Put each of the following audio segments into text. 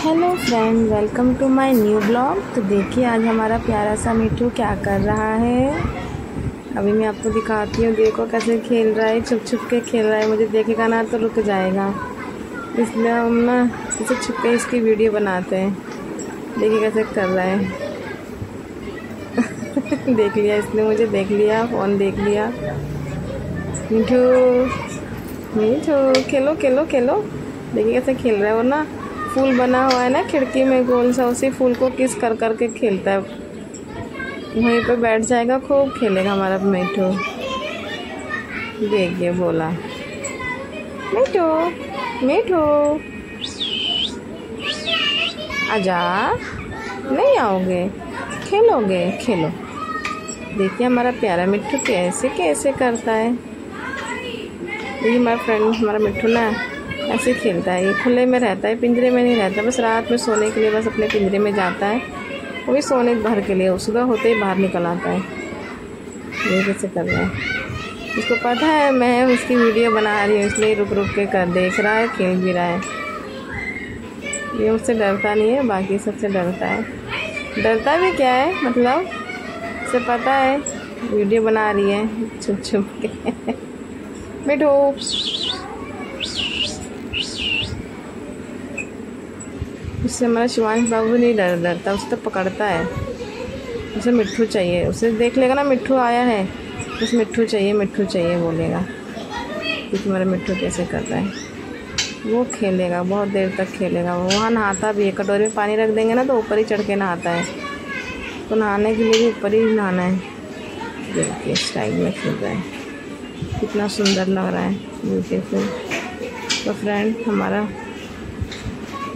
Hello friend welcome to my new blog तो देखिए, आज हमारा प्यारा सा मिठू क्या कर रहा है? अभी मैं आपको दिखाती हूँ, देखो कैसे खेल रहा है। छुप छुप के खेल रहा है। मुझे देखेगा ना तो रुक जाएगा। इसलिए हम ना इसे छुप के इसकी वीडियो बनाते हैं। देखिए कैसे कर रहा है। देख लिया इसने मुझे, देख लिया, फ़ोन देख लिया। मिठू मिठू, खेलो खेलो खेलो। देखिए कैसे खेल रहा है वो ना। फूल बना हुआ है ना खिड़की में गोल सा, उसी फूल को किस कर कर के खेलता है। वहीं पे बैठ जाएगा, खूब खेलेगा हमारा मिठू। देखिए बोला। मिठू मिठू। आजा, नहीं आओगे? खेलोगे? खेलो। देखिए हमारा प्यारा मिट्टू कैसे कैसे करता है। देखिए हमारा फ्रेंड हमारा मिट्टू ना ऐसे खेलता है, ये खुले में रहता है, पिंजरे में नहीं रहता, बस रात में सोने के लिए बस अपने पिंजरे में जाता है। वो भी सोने भर के लिए सुबह होते ही बाहर निकल आता है। ये कैसे कर रहा है? इसको पता है, मैं उसकी वीडियो बना रही हूँ, इसलिए रुक रुक के कर देख रहा है, खेल भी रहा है। ये उससे डरता नहीं है, बाकी सबसे डरता है। डरता भी क्या है मतलब? उसे पता है, वीडियो बना रही है छुप छुप के। मिठू उससे हमारा शिवानी बाबू नहीं डर डरता, उसे तो पकड़ता है। उसे मिट्ठू चाहिए। उसे देख लेगा ना, मिट्ठू आया है। उसे मिट्ठू चाहिए मिट्ठू चाहिए बोलेगा। कि तुम्हारा मिट्ठू कैसे कर रहा है? वो खेलेगा, बहुत देर तक खेलेगा। वो वहाँ नहाता भी है। कटोरी में पानी रख देंगे ना तो ऊपर ही चढ़ के नहाता है। तो नहाने के लिए भी ऊपर ही नहाना है। देखिए स्टाइल में खेल रहा है। कितना सुंदर लग रहा है। ब्यूटीफुल तो फ्रेंड हमारा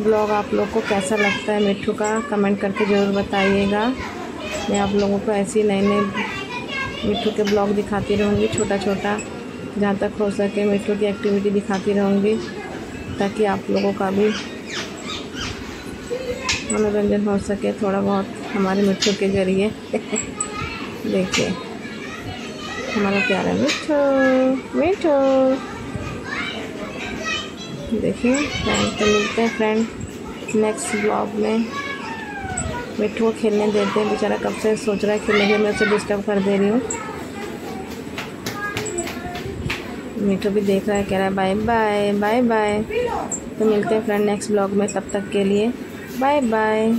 ब्लॉग आप लोग को कैसा लगता है मिट्टू का? कमेंट करके ज़रूर बताइएगा। मैं आप लोगों को ऐसी नए नए मिट्टू के ब्लॉग दिखाती रहूँगी छोटा छोटा जहाँ तक हो सके मिट्टू की एक्टिविटी दिखाती रहूँगी, ताकि आप लोगों का भी मनोरंजन हो सके थोड़ा बहुत हमारे मिट्टू के ज़रिए। देखिए, हमारा प्यारा मिठू मिठू। देखिए फ्रेंड तो मिलते हैं फ्रेंड नेक्स्ट ब्लॉग में मिट्टू को खेलने देते हैं। बेचारा कब से सोच रहा है खेलने के मैं उसे डिस्टर्ब कर दे रही हूँ। मिठू भी देख रहा है, कह रहा है बाय बाय बाय बाय तो मिलते हैं फ्रेंड नेक्स्ट ब्लॉग में, तब तक के लिए। Bye bye